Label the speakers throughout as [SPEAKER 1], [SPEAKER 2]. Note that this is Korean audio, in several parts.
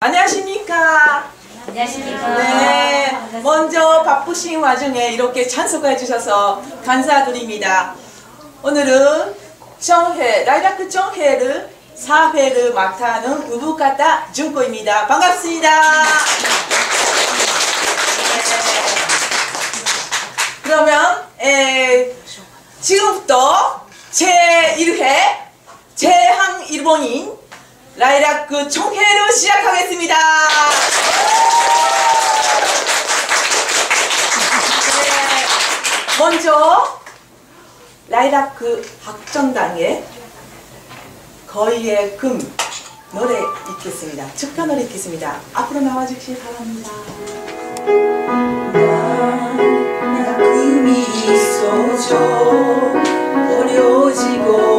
[SPEAKER 1] 안녕하십니까.
[SPEAKER 2] 안녕하십니까.
[SPEAKER 1] 네, 먼저 바쁘신 와중에 이렇게 참석해 주셔서 감사드립니다. 오늘은 정회, 라이라크 정회를 4회를 맡아는 우부카타 준코입니다. 반갑습니다. 네. 그러면 에, 지금부터 제1회 제항 일본인 라이라크 총회를 시작하겠습니다. 네, 먼저 라이라크 학전당의 거의의 금 노래 읽겠습니다. 축하 노래 읽겠습니다. 앞으로 나와주시기 바랍니다.
[SPEAKER 3] 금이 있어져 버려지고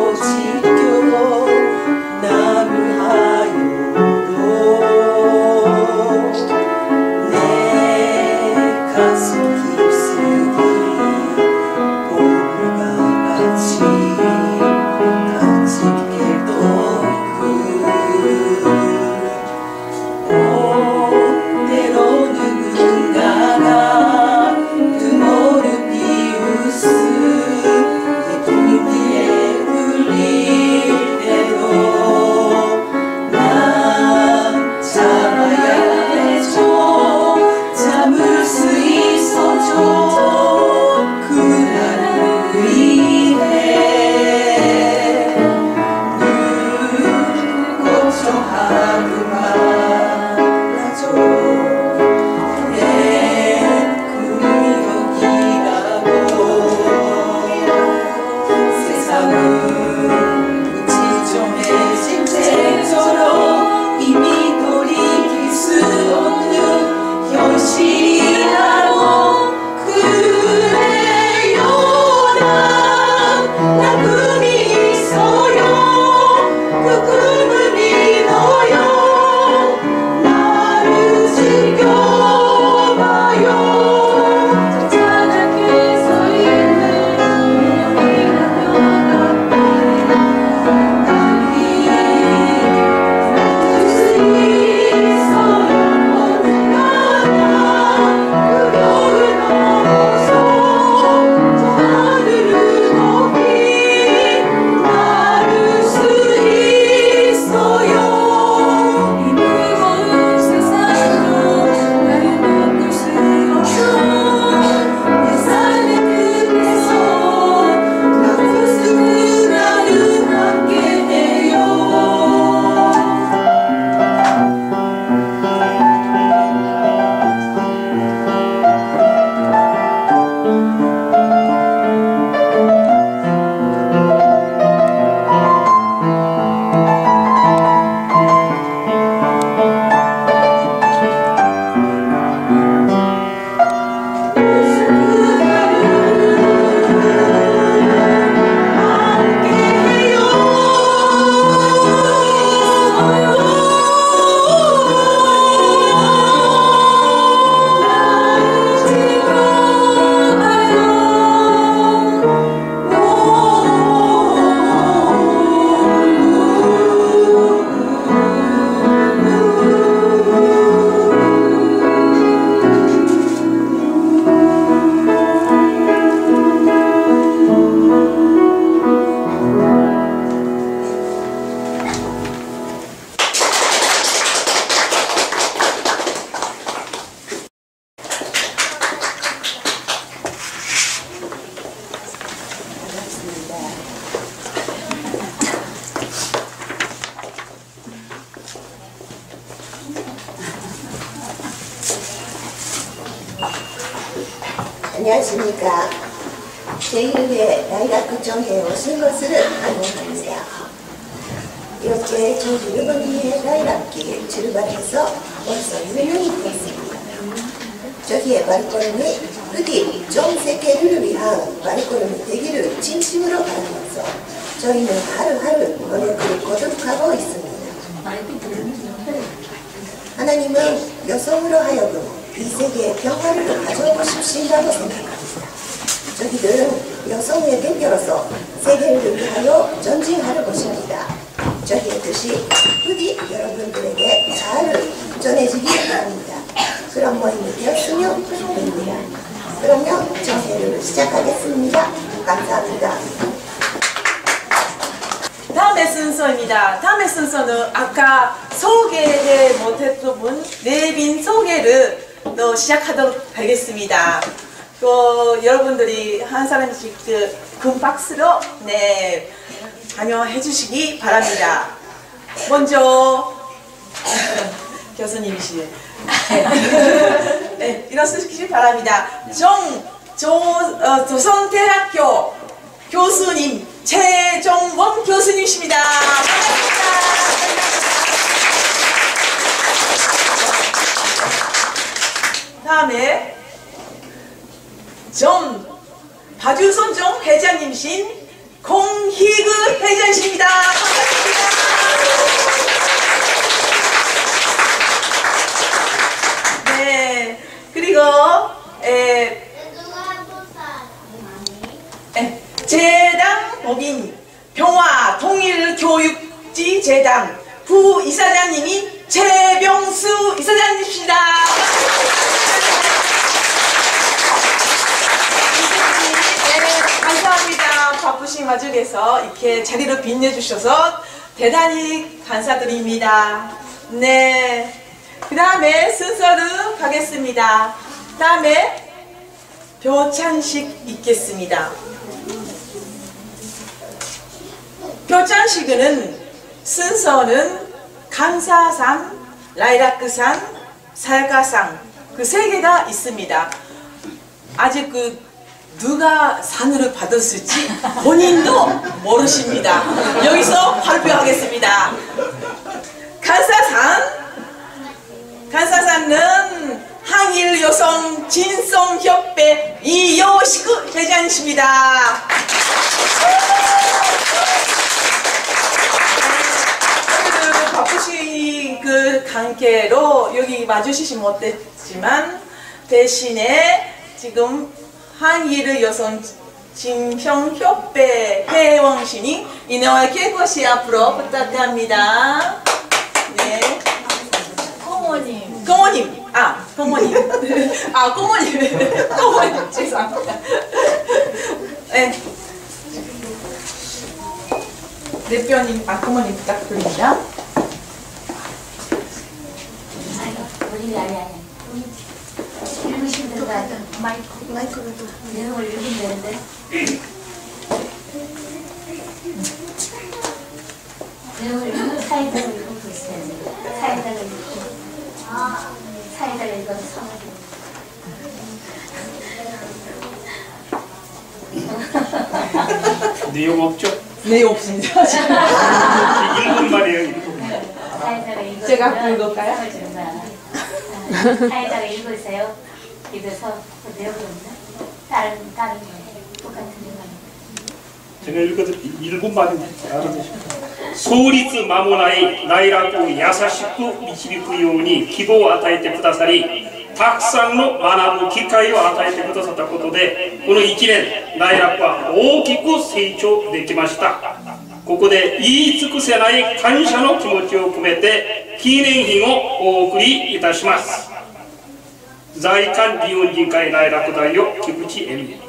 [SPEAKER 4] 안녕하십니까. 제1회 라일락 총회에 오신 것을 환영합니다. 이렇게 저 일본의 라일락이 출발해서 벌써 1년이 됐습니다. 저기의 발걸음이 부디 전 세계를 위한 발걸음이 되기를 진심으로 바라면서 저희는 하루하루 노력을 거듭하고 있습니다. 하나님은 여성으로 하여금 이 세계의 평화를 가져오고 싶으신다고 생각합니다. 저희들은 여성의 대표로서 세계를 위하여 전진하는 것입니다. 저희의 뜻이 부디 여러분들에게 잘 전해지기 바랍니다. 그런 모임이 되었으면 좋겠습니다. 그러면 정회를 시작하겠습니다. 감사합니다.
[SPEAKER 1] 다음의 순서입니다. 다음의 순서는 아까 소개를 못했던 분 내빈 소개를 또 시작하도록 하겠습니다. 그 여러분들이 한 사람씩 그 금박스로 네 참여해 주시기 바랍니다. 먼저 교수님이시네. 일어서시기 바랍니다. 정, 조, 어, 조선대학교 교수님 최정원 교수님이십니다. 반갑습니다. 다음에 정 바주선정 회장님이신 공희그 회장님이십니다. 반갑습니다. 네, 그리고 에, 에, 재당 법인 평화 통일교육지 재당 부이사장님이 최병수 이사장님이십니다. 네, 감사합니다. 바쁘신 와중에서 이렇게 자리를 빛내주셔서 대단히 감사드립니다. 네. 그 다음에 순서로 가겠습니다. 그 다음에 표창식 있겠습니다. 표창식은 순서는 감사상, 라이라크상, 살가상 그 세 개가 있습니다. 아직 그 누가 상을 받았을지 본인도 모르십니다. 여기서 발표하겠습니다. 간사상 간사상은 항일 여성 진성 협회 이요시크 회장이십니다. 오늘 바쁘신 그 관계로 여기 와주시지 못했지만 대신에 지금 항일 여성 진성협회 회원신이 이너와의 것이 앞으로 부탁합니다. 네.
[SPEAKER 2] 어머님.
[SPEAKER 1] 고모님, 아, 고모님. 아, 고모님. 고모님, 죄송합니다. 네. 대표님, 아, 고모님 부탁드립니다.
[SPEAKER 5] 우리 아니 아니 읽으시면 된다 마이크 마이크로 내용을 읽으면 되는데 내용을 읽고 사이다를 읽고 있어야 돼 사이다를 읽고 아 사이다를 읽어서 성을
[SPEAKER 6] 내용 없죠?
[SPEAKER 1] 네, 없습니다. 지금.
[SPEAKER 6] 일본 말이에요. 일본.
[SPEAKER 5] 사이다를 읽어
[SPEAKER 1] 제가 읽을까요?
[SPEAKER 5] 사이다를 읽으세요 입에서 그 내용이 없나 다른 다른 거 똑같은 내용
[SPEAKER 6] 제가 읽어드릴 일본 말인데 알아두시고 소리츠 마모나이 나이라고 야사시쿠 미치비쿠 요우니 기도を与えてくださりたくさんの学ぶ機会を与えてくださったことでこの1年ナイラックは大きく成長できましたここで言い尽くせない感謝の気持ちを込めて記念品をお送りいたします 財官理容人会大落第を菊池恵美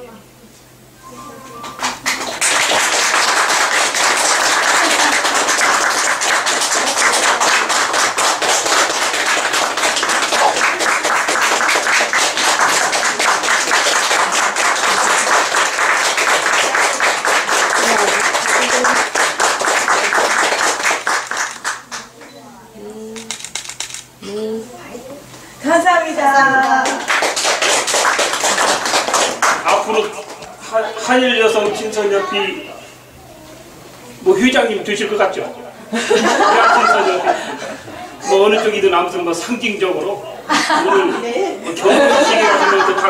[SPEAKER 6] 친선협회 뭐 회장님 되실 것 같죠? 뭐 어느 쪽이든 아무튼 뭐 상징적으로 오늘 뭐 결혼식에 가시면 다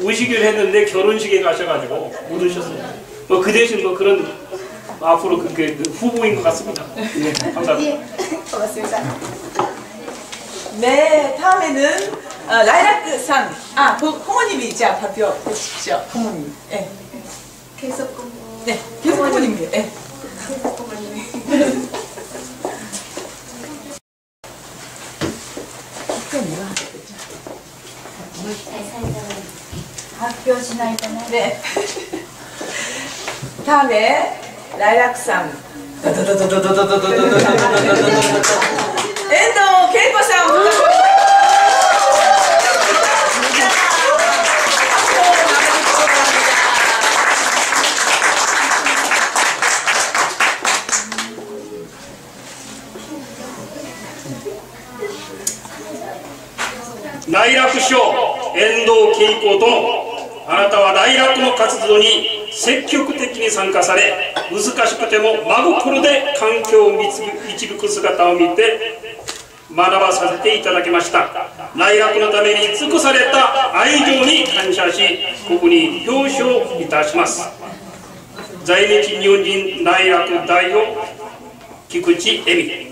[SPEAKER 6] 의식을 했는데 결혼식에 가셔가지고 못 오셨어요. 뭐 그 대신 뭐 그런 앞으로 그게 그 후보인 것 같습니다. 네, 감사합니다.
[SPEAKER 1] 고맙습니다. 네, 다음에는 어, 라이라크 상. 아, 그 부모님이 이제 발표해 주십시오. 부모님. 네.
[SPEAKER 4] 計測
[SPEAKER 1] もえ計測もに見え計測
[SPEAKER 2] もに見え発表
[SPEAKER 1] しないとね。ね。タメ、ライラクさん。遠藤恵子さん。
[SPEAKER 6] 内楽師匠遠藤恵子殿あなたは内楽の活動に積極的に参加され難しくても真心で環境を導く姿を見て学ばさせていただきました。内楽のために尽くされた愛情に感謝しここに表彰いたします。在日日本人内楽代表菊池恵美。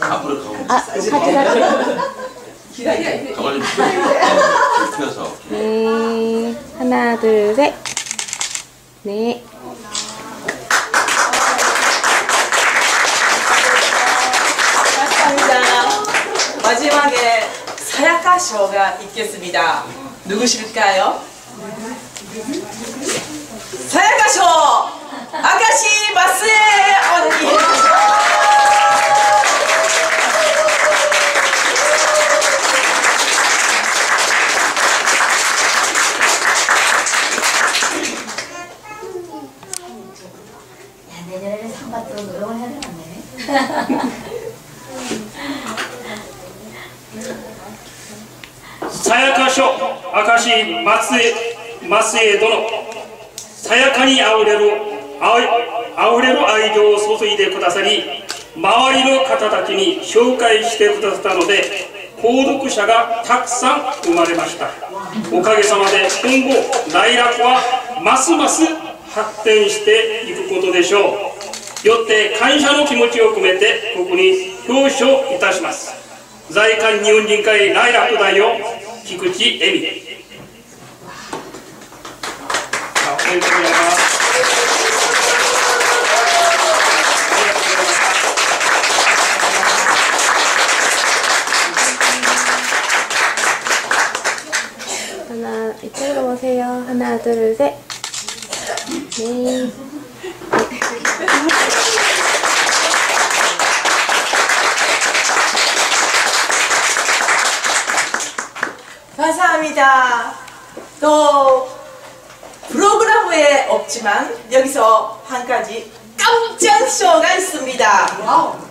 [SPEAKER 3] 가발 좀 펴서
[SPEAKER 7] 네, 하나, 둘, 셋. 네.
[SPEAKER 1] 감사합니다. 마지막에 사야카 쇼가 있겠습니다. 누구실까요? 사야카 쇼! 아가씨 마스에 언니!
[SPEAKER 6] 松江松江殿さやかにあふれるあふれる愛情を注いでくださり周りの方たちに紹介してくださったので購読者がたくさん生まれましたおかげさまで今後大楽はますます発展していくことでしょうよって感謝の気持ちを込めてここに表彰いたします在韓日本人会来楽代表菊池恵美
[SPEAKER 7] 하나, 이쪽으로 오세요. 하나, 둘, 셋. 네.
[SPEAKER 1] 감사합니다. 또 에 없지만 여기서 한 가지 깜짝 쇼가 있습니다.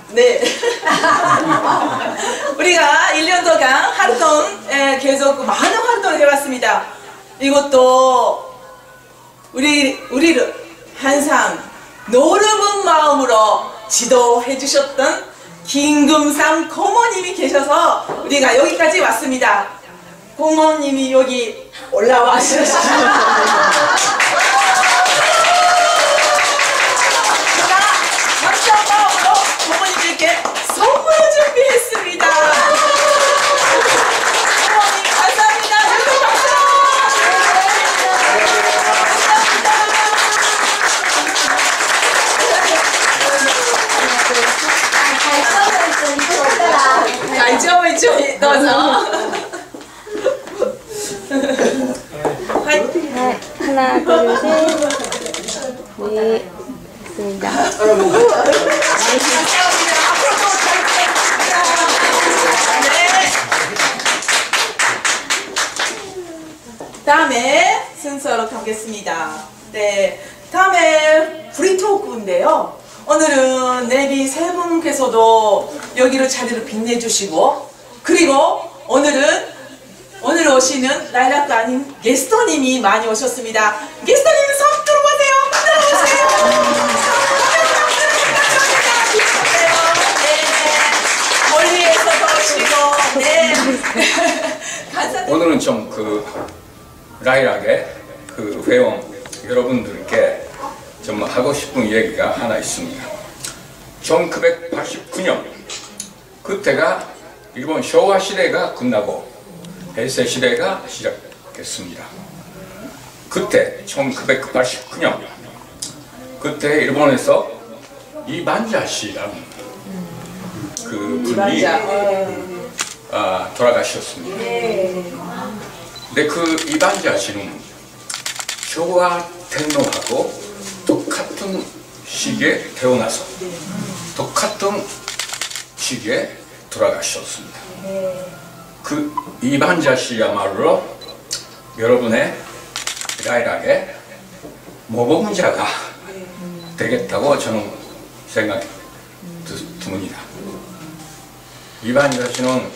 [SPEAKER 1] 네. 우리가 1년 동안 활동 에, 계속 많은 활동을 해왔습니다. 이것도 우리 우리를 항상 노름은 마음으로 지도해 주셨던 김금상 고모님이 계셔서 우리가 여기까지 왔습니다. 고모님이 여기 올라와 주셨습니다. 좀 넣어서. 화이팅!
[SPEAKER 7] 하, 하나, 둘, 셋. 네.
[SPEAKER 1] 부탁드립니다. 네. 다음에 순서로 가겠습니다. 네, 다음에 프리토크인데요. 오늘은 내비 세 분께서도 여기로 자리를 빛내주시고 그리고 오늘은 오늘 오시는 라일락도 아닌 게스ト님이 많이 오셨습니다. 게스ト님 손 들어보세요. 네, 멀리에서 오시고 네.
[SPEAKER 8] 오늘은 좀 그 라이락의 그 회원 여러분들께 좀 하고 싶은 얘기가 하나 있습니다. 1989년 그때가 일본 쇼와 시대가 끝나고 해세 시대가 시작됐습니다. 그때 1989년 그때 일본에서 이반자 씨라는 그 분이.
[SPEAKER 1] 어,
[SPEAKER 8] 아, 돌아가셨습니다. 근데 그 이반자 씨는 쇼와 텐노하고 똑같은 시기에 태어나서 똑같은 시기에 돌아가셨습니다. 그 이반자 씨야말로 여러분의 라일락의 모범자가 되겠다고 저는 생각이 드- 듭니다. 이반자 씨는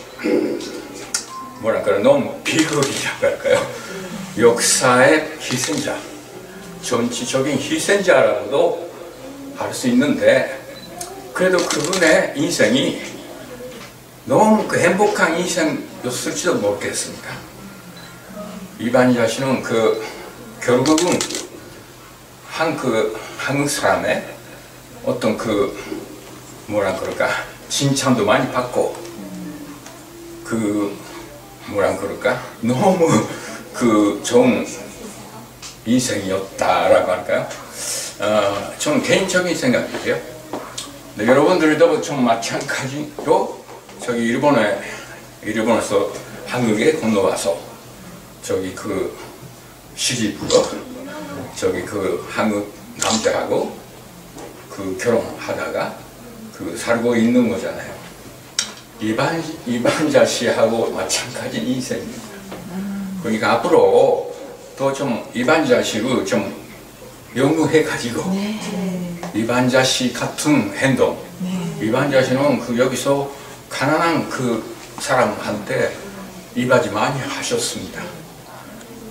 [SPEAKER 8] 뭐랄까요 너무 비극이라고 할까요 역사의 희생자 정치적인 희생자라고도 할 수 있는데 그래도 그분의 인생이 너무 그 행복한 인생이었을지도 모르겠습니다 이반자 씨는 그 결국은 한 그 한국 사람의 어떤 그 뭐라 그럴까 칭찬도 많이 받고 그 뭐라 그럴까 너무 그 좋은 인생이었다라고 할까요? 어, 좀 개인적인 생각이에요. 네, 여러분들도 좀 마찬가지로 저기 일본에 일본에서 한국에 건너와서 저기 그 시집으로 저기 그 한국 남자하고 그 결혼하다가 그 살고 있는 거잖아요. 이반 이반자 씨하고 마찬가지 인생입니다. 그러니까 앞으로 더좀 이반자 씨를 좀 연구해 가지고 이반자 씨 같은 행동. 이반자 씨는 그 여기서 가난한 그 사람한테 이바지 많이 하셨습니다.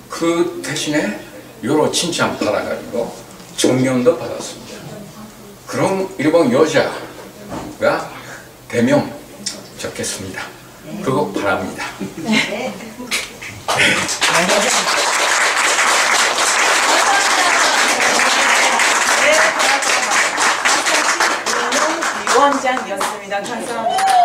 [SPEAKER 8] 그 대신에 여러 칭찬 받아가지고 정면도 받았습니다. 그런 일본 여자가 되면 좋겠습니다. 그거 바랍니다.
[SPEAKER 1] 위원장이었습니다. 감사합니다.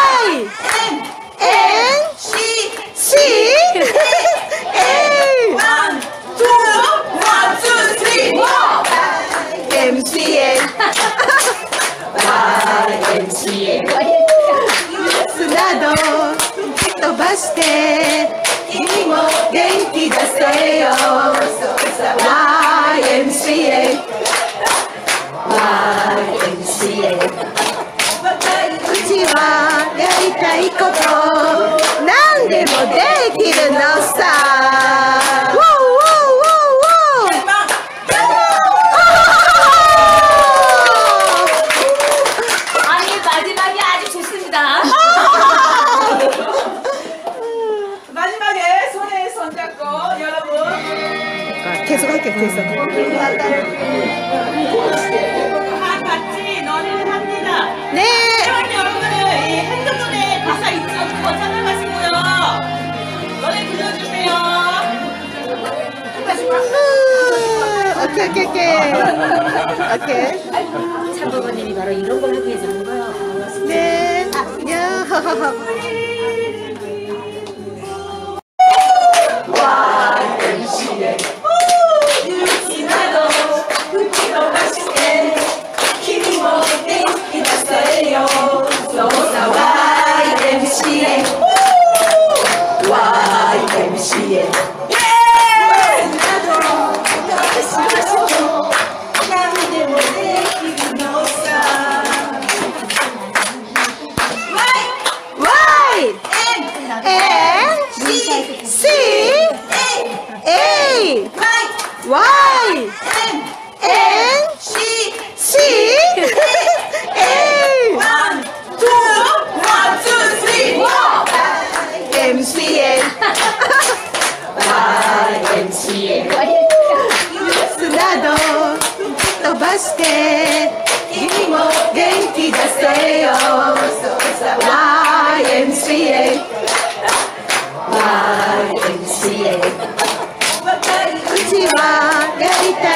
[SPEAKER 7] して君も元気出せよ YMCA YMCA うちはやりたいこと 후, 오케이 오케이
[SPEAKER 5] 참부모님이 바로 이런 걸 하기 위해서 한 거예요.
[SPEAKER 7] 네. 야, Y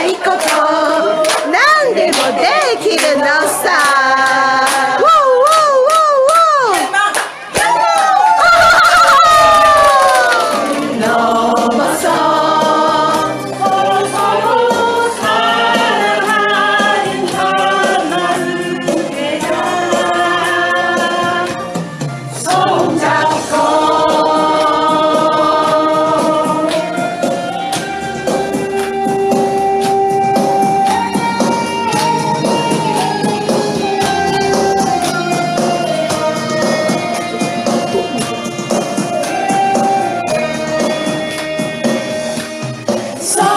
[SPEAKER 7] Take a
[SPEAKER 3] time. So